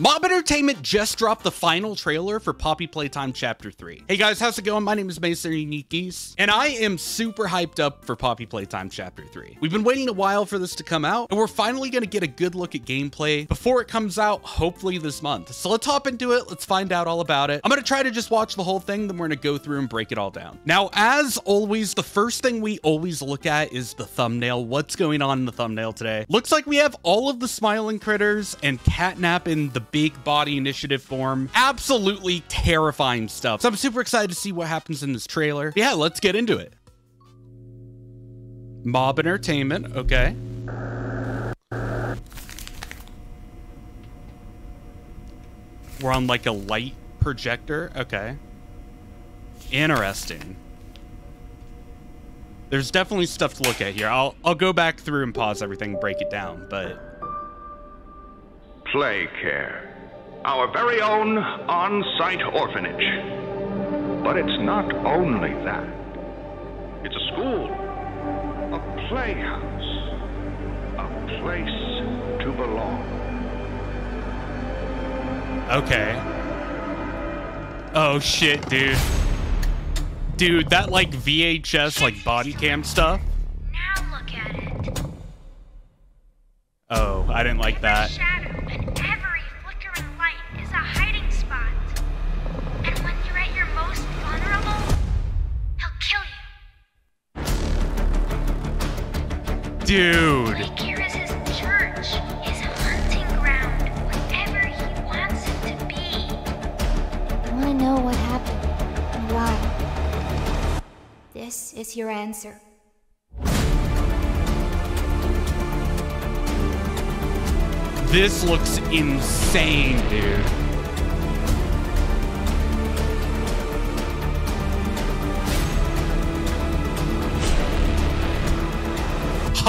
Mob Entertainment just dropped the final trailer for Poppy Playtime Chapter 3. Hey guys, how's it going? My name is Mason Unique Geese, and I am super hyped up for Poppy Playtime Chapter 3. We've been waiting a while for this to come out, and we're finally going to get a good look at gameplay before it comes out, hopefully this month. So let's hop into it. Let's find out all about it. I'm going to try to just watch the whole thing, then we're going to go through and break it all down. Now, as always, the first thing we always look at is the thumbnail. What's going on in the thumbnail today? Looks like we have all of the smiling critters and catnap in the big body initiative form. Absolutely terrifying stuff. So I'm super excited to see what happens in this trailer. Yeah, let's get into it. Mob Entertainment, okay. We're on like a light projector, okay. Interesting. There's definitely stuff to look at here. I'll I'll go back through and pause everything, break it down, but Play Care, our very own on-site orphanage. But it's not only that. It's a school, a playhouse, a place to belong. Okay. Oh shit, dude. Dude, that like VHS like body cam stuff. Now look at it. Oh, I didn't like that. Dude. Playcare is his church, his hunting ground, whatever he wants it to be. I want to know what happened and why. This is your answer. This looks insane, dude.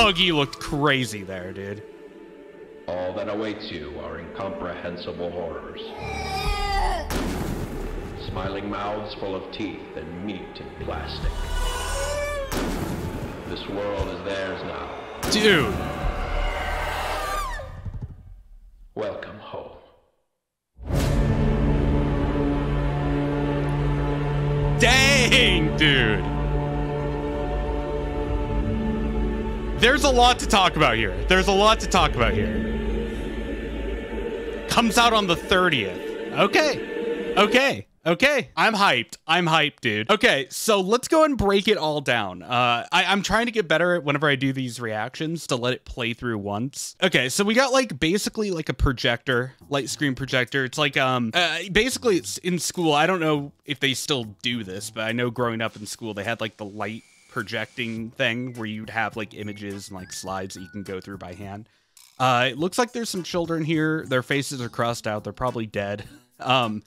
Huggy looked crazy there, dude. All that awaits you are incomprehensible horrors. Smiling mouths full of teeth and meat and plastic. This world is theirs now. Dude. Welcome home. Dang, dude. There's a lot to talk about here. There's a lot to talk about here. Comes out on the 30th. Okay. Okay. Okay. I'm hyped. I'm hyped, dude. Okay, so let's go and break it all down. Uh, I, I'm trying to get better at whenever I do these reactions to let it play through once. Okay, so we got like basically like a projector, light screen projector. It's like um uh, basically it's in school. I don't know if they still do this, but I know growing up in school they had like the light projecting thing where you'd have like images and like slides that you can go through by hand. Uh, it looks like there's some children here. Their faces are crossed out. They're probably dead. Um,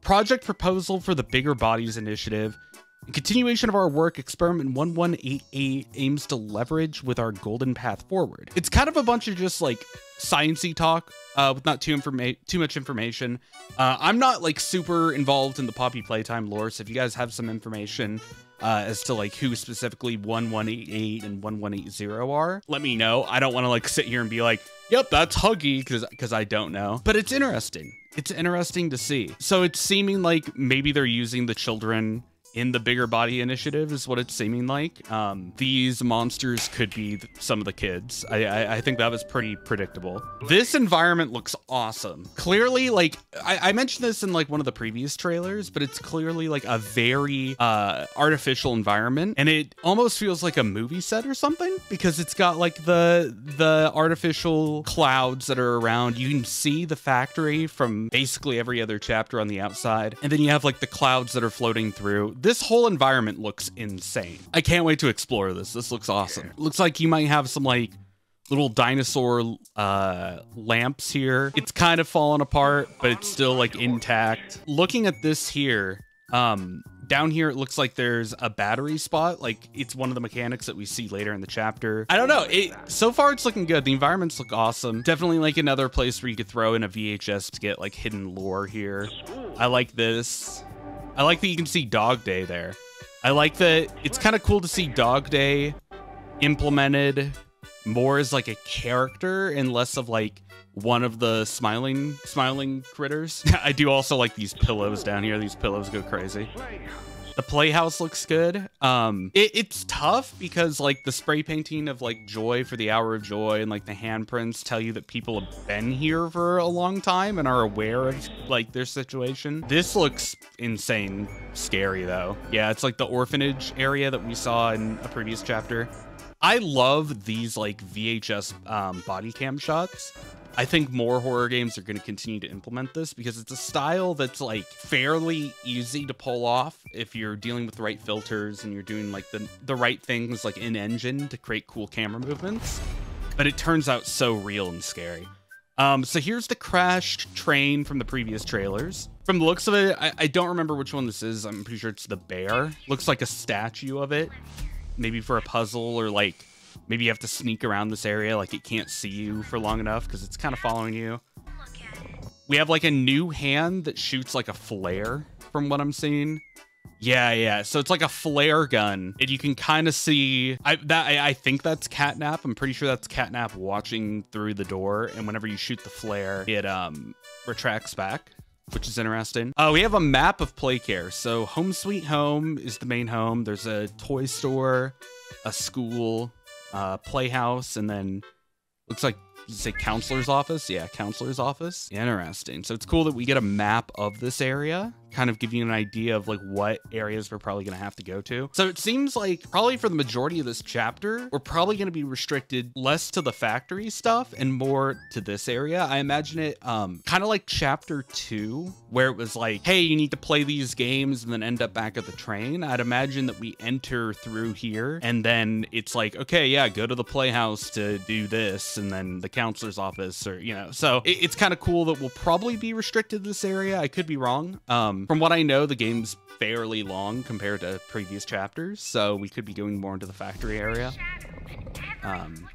project proposal for the Bigger Bodies Initiative. In continuation of our work, Experiment 1188 aims to leverage with our golden path forward. It's kind of a bunch of just like sciency talk uh, with not too informa- too much information. Uh, I'm not like super involved in the Poppy Playtime lore, so if you guys have some information uh, as to like who specifically 1188 and 1180 are, let me know. I don't want to like sit here and be like, yep, that's Huggy, because because I don't know. But it's interesting. It's interesting to see. So it's seeming like maybe they're using the children in the bigger body initiative is what it's seeming like. Um, these monsters could be some of the kids. I, I, I think that was pretty predictable. This environment looks awesome. Clearly, like I, I mentioned this in like one of the previous trailers, but it's clearly like a very uh, artificial environment, and it almost feels like a movie set or something because it's got like the the artificial clouds that are around. You can see the factory from basically every other chapter on the outside, and then you have like the clouds that are floating through this whole environment looks insane. I can't wait to explore this. This looks awesome. Looks like you might have some like little dinosaur uh, lamps here. It's kind of fallen apart, but it's still like intact. Looking at this here, um, down here it looks like there's a battery spot. Like it's one of the mechanics that we see later in the chapter. I don't know. It so far it's looking good. The environments look awesome. Definitely like another place where you could throw in a VHS to get like hidden lore here. I like this. I like that you can see Dog Day there. I like that it's kind of cool to see Dog Day implemented more as like a character and less of like one of the smiling smiling critters. I do also like these pillows down here. These pillows go crazy. The playhouse looks good. Um, it, it's tough because like the spray painting of like joy for the hour of joy and like the handprints tell you that people have been here for a long time and are aware of like their situation. This looks insane, scary though. Yeah, it's like the orphanage area that we saw in a previous chapter. I love these like VHS um, body cam shots. I think more horror games are going to continue to implement this because it's a style that's like fairly easy to pull off if you're dealing with the right filters and you're doing like the the right things like in engine to create cool camera movements. But it turns out so real and scary. Um, so here's the crashed train from the previous trailers. From the looks of it, I, I don't remember which one this is. I'm pretty sure it's the bear. Looks like a statue of it. Maybe for a puzzle or like maybe you have to sneak around this area like it can't see you for long enough because it's kind of following you. We have like a new hand that shoots like a flare from what I'm seeing. Yeah, yeah. So it's like a flare gun, and you can kind of see. I that I, I think that's catnap. I'm pretty sure that's catnap watching through the door, and whenever you shoot the flare, it um retracts back, which is interesting. Uh, we have a map of Playcare. So Home Sweet Home is the main home. There's a toy store, a school, uh, playhouse, and then looks like say counselor's office. Yeah, counselor's office. Interesting. So it's cool that we get a map of this area, kind of give you an idea of like what areas we're probably gonna have to go to. So it seems like probably for the majority of this chapter, we're probably gonna be restricted less to the factory stuff and more to this area. I imagine it um kind of like chapter two, where it was like, hey, you need to play these games and then end up back at the train. I'd imagine that we enter through here and then it's like, okay, yeah, go to the playhouse to do this, and then the counselor's office, or you know. So it- it's kind of cool that we'll probably be restricted to this area. I could be wrong. Um, from what I know, the game's fairly long compared to previous chapters, so we could be going more into the factory area. Um,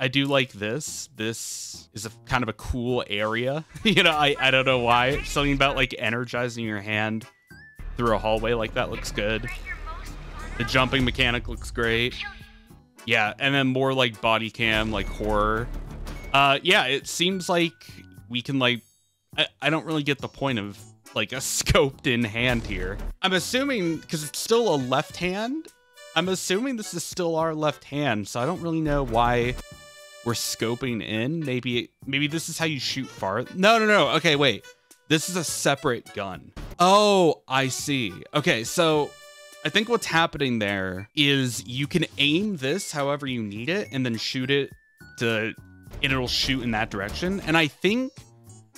I do like this. This is a kind of a cool area. you know, I, I don't know why. Something about like energizing your hand through a hallway like that looks good. The jumping mechanic looks great. Yeah, and then more like body cam, like horror. Uh yeah, it seems like we can like I, I don't really get the point of like a scoped in hand here. I'm assuming because it's still a left hand, I'm assuming this is still our left hand, so I don't really know why we're scoping in. Maybe maybe this is how you shoot far. No, no, no. Okay, wait. This is a separate gun. Oh, I see. Okay, so I think what's happening there is you can aim this however you need it and then shoot it to and it'll shoot in that direction. And I think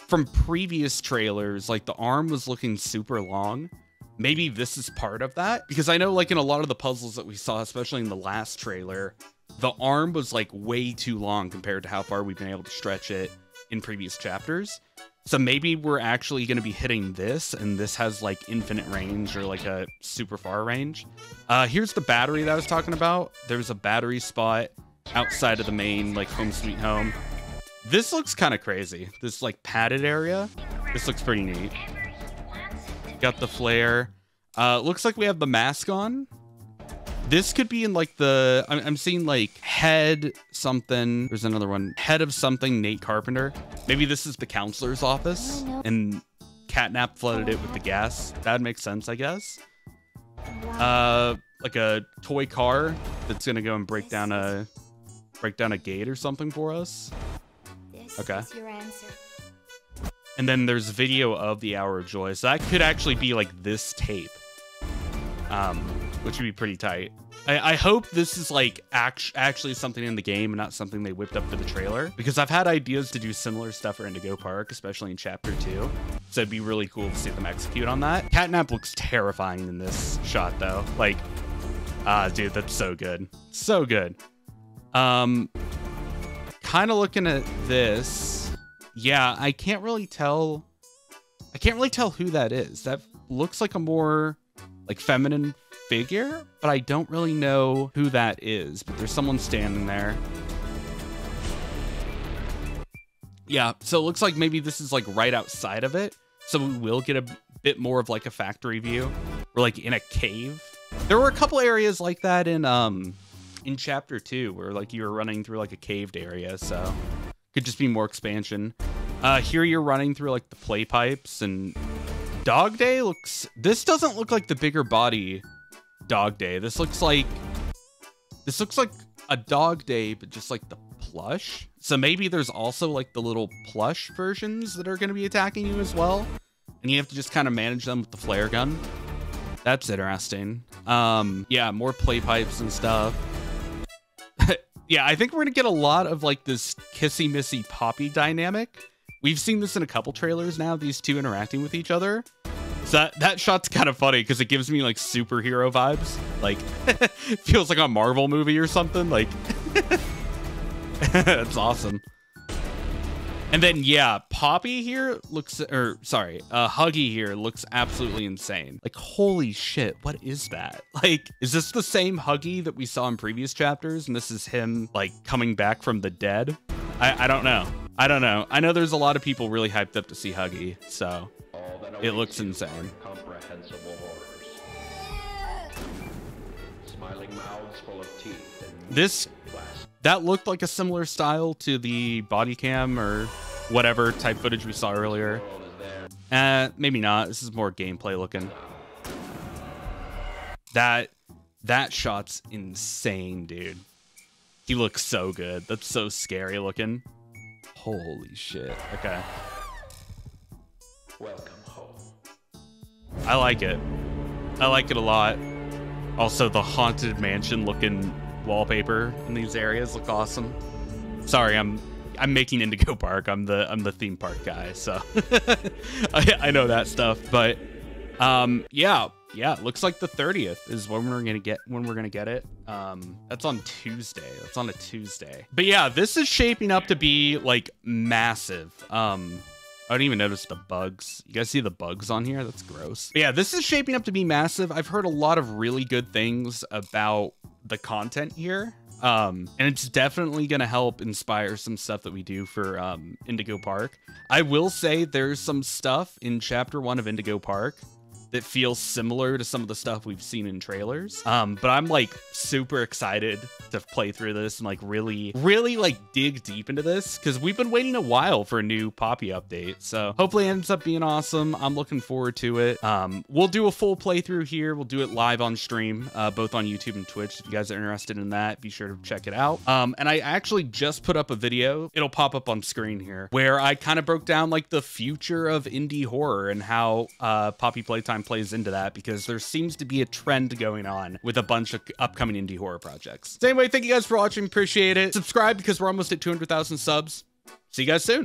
from previous trailers, like the arm was looking super long. Maybe this is part of that because I know like in a lot of the puzzles that we saw, especially in the last trailer, the arm was like way too long compared to how far we've been able to stretch it in previous chapters. So maybe we're actually going to be hitting this, and this has like infinite range or like a super far range. Uh, here's the battery that I was talking about. There's a battery spot outside of the main like home sweet home. This looks kind of crazy. This like padded area. This looks pretty neat. Got the flare. Uh, looks like we have the mask on. This could be in like the. I'm, I'm seeing like head something. There's another one. Head of something. Nate Carpenter. Maybe this is the counselor's office, and Catnap flooded it with the gas. That makes sense, I guess. Uh, like a toy car that's gonna go and break down a break down a gate or something for us. Okay. is your answer. And then there's video of the Hour of Joy. So that could actually be like this tape, um, which would be pretty tight. I, I hope this is like act- actually something in the game and not something they whipped up for the trailer. Because I've had ideas to do similar stuff for Indigo Park, especially in Chapter 2. So it'd be really cool to see them execute on that. Catnap looks terrifying in this shot, though. Like, ah, dude, that's so good. So good. Um, kind of looking at this. Yeah, I can't really tell. I can't really tell who that is. That looks like a more like feminine figure, but I don't really know who that is. But there's someone standing there. Yeah, so it looks like maybe this is like right outside of it. So we will get a bit more of like a factory view. Or like in a cave. There were a couple areas like that in um in chapter two where like you were running through like a caved area, so Could just be more expansion. Uh, here you're running through like the play pipes and Dog Day looks. This doesn't look like the bigger body Dog Day. This looks like. This looks like a Dog Day, but just like the plush. So maybe there's also like the little plush versions that are going to be attacking you as well. And you have to just kind of manage them with the flare gun. That's interesting. Um, yeah, more play pipes and stuff. Yeah, I think we're gonna get a lot of like this kissy missy poppy dynamic. We've seen this in a couple trailers now, these two interacting with each other. So that, that shot's kind of funny because it gives me like superhero vibes. Like feels like a Marvel movie or something. Like it's awesome. And then yeah, Poppy here looks or sorry, uh Huggy here looks absolutely insane. Like holy shit, what is that? Like is this the same Huggy that we saw in previous chapters and this is him like coming back from the dead? I I don't know. I don't know. I know there's a lot of people really hyped up to see Huggy, so It looks insane. This that looked like a similar style to the body cam or whatever type footage we saw earlier. world is there. Uh, maybe not. This is more gameplay looking. That that shot's insane, dude. He looks so good. That's so scary looking. Holy shit. Okay. Welcome home. I like it. I like it a lot. Also, the haunted mansion looking wallpaper in these areas look awesome. Sorry, I'm I'm making Indigo Park. I'm the I'm the theme park guy, so I, I know that stuff. But um, yeah, yeah. Looks like the 30th is when we're gonna get when we're gonna get it. Um, that's on Tuesday. That's on a Tuesday. But yeah, this is shaping up to be like massive. Um, I didn't even notice the bugs. You guys see the bugs on here? That's gross. But yeah, this is shaping up to be massive. I've heard a lot of really good things about the content here. Um, and it's definitely going to help inspire some stuff that we do for um, Indigo Park. I will say there's some stuff in chapter one of Indigo Park that feels similar to some of the stuff we've seen in trailers. Um, but I'm like super excited to play through this and like really, really like dig deep into this because we've been waiting a while for a new Poppy update. So hopefully it ends up being awesome. I'm looking forward to it. Um, we'll do a full playthrough here. We'll do it live on stream, uh, both on YouTube and Twitch. If you guys are interested in that, be sure to check it out. Um, and I actually just put up a video. It'll pop up on screen here where I kind of broke down like the future of indie horror and how uh, Poppy Playtime plays into that because there seems to be a trend going on with a bunch of upcoming indie horror projects. So anyway, thank you guys for watching. Appreciate it. Subscribe because we're almost at 200,000 subs. See you guys soon.